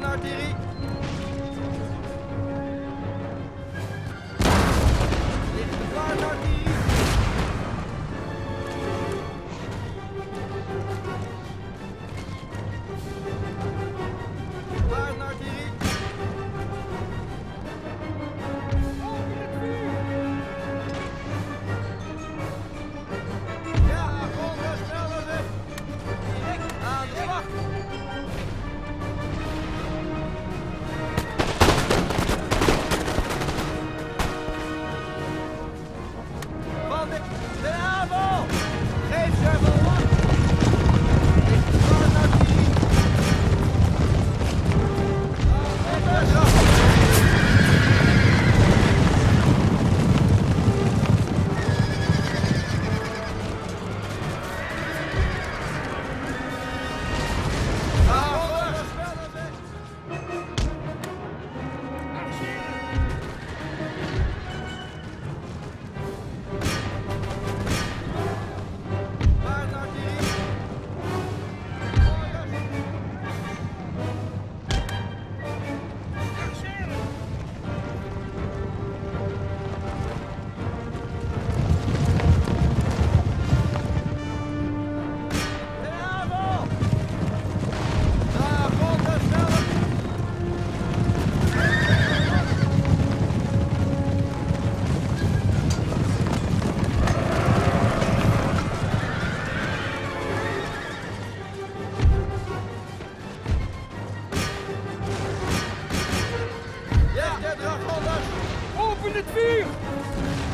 naar Thierry. minutes pure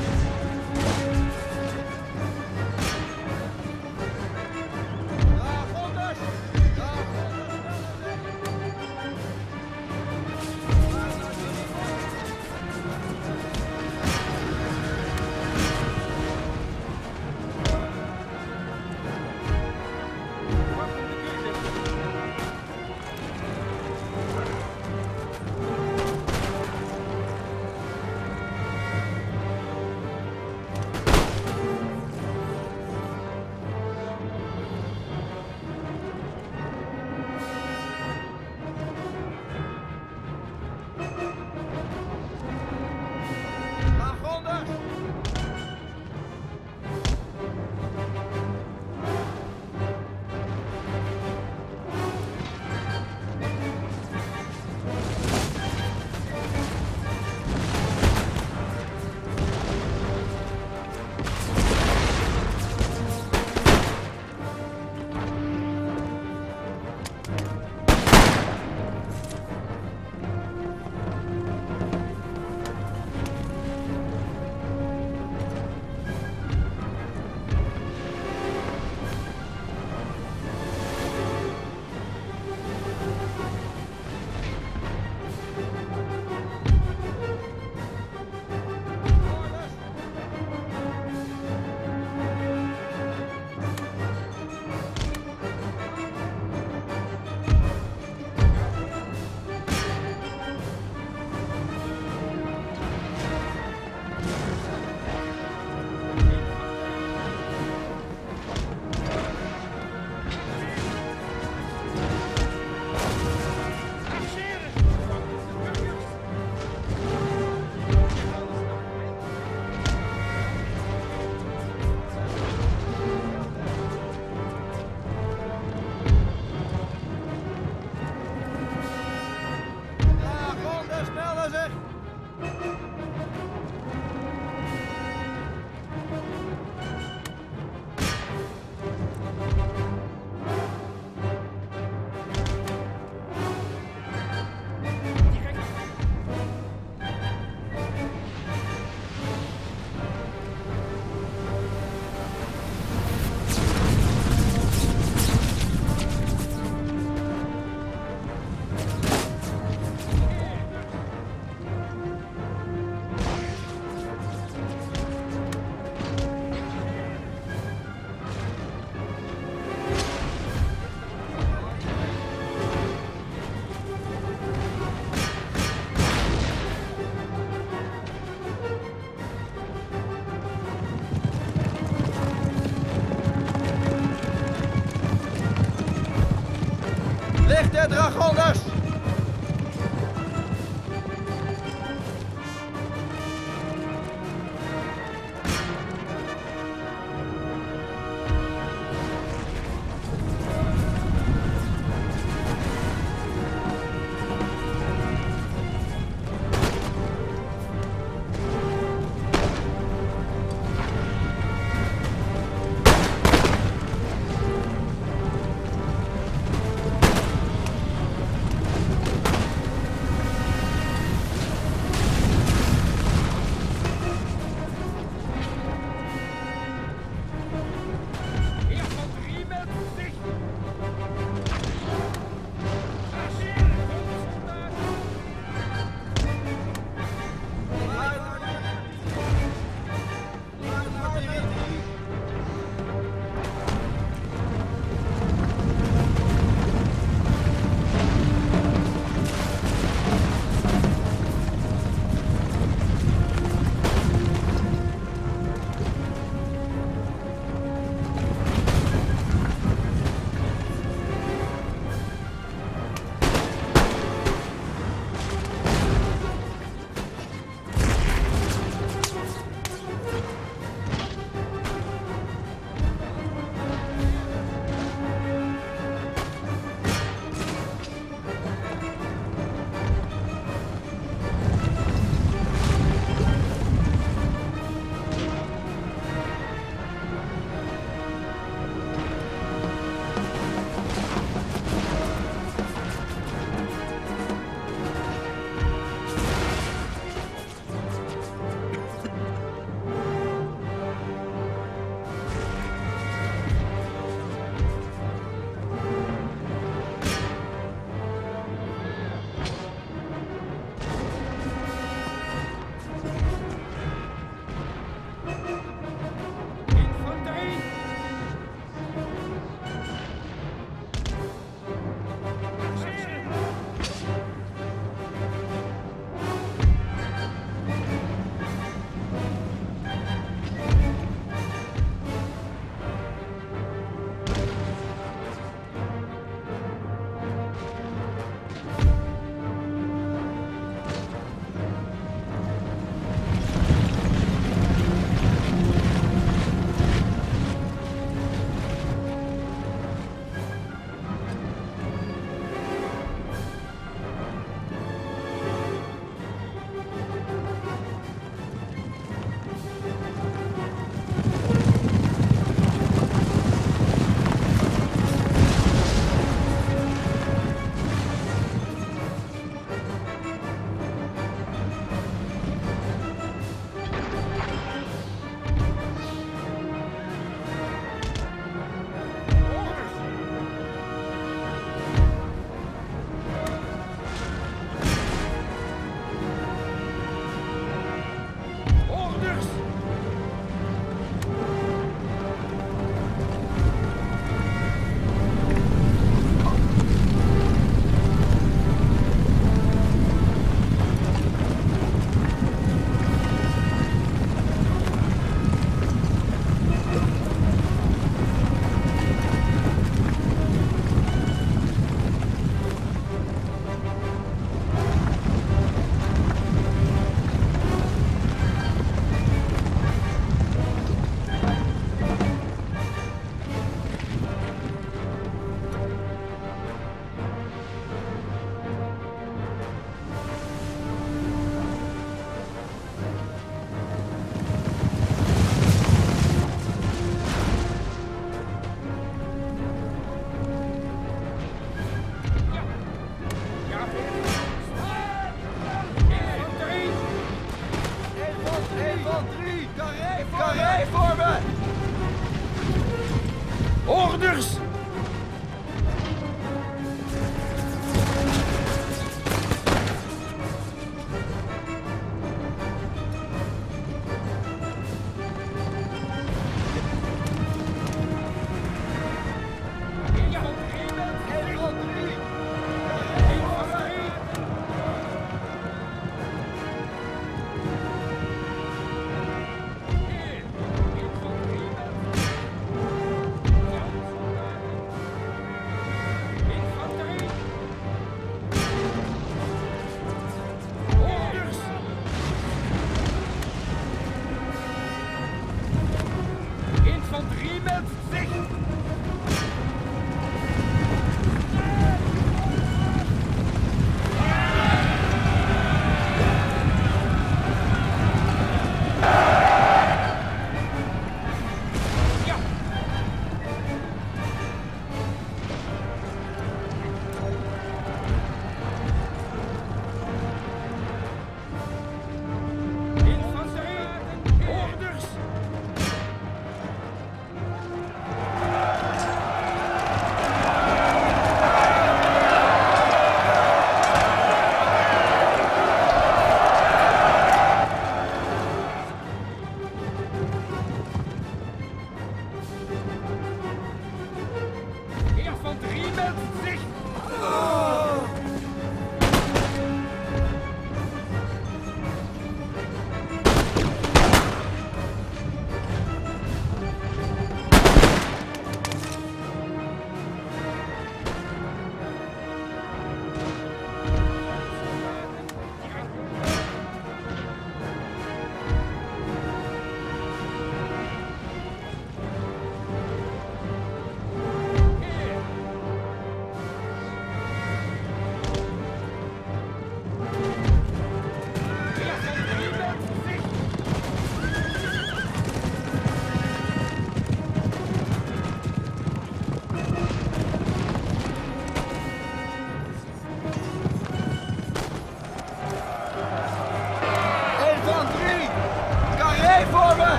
Pedraldas.